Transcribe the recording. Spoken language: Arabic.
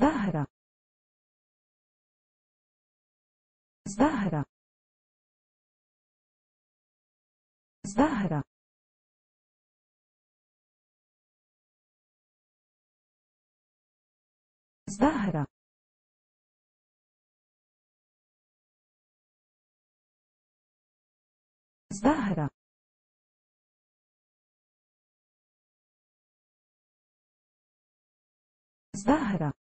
زهرة زهرة زهرة زهرة زهرة زهرة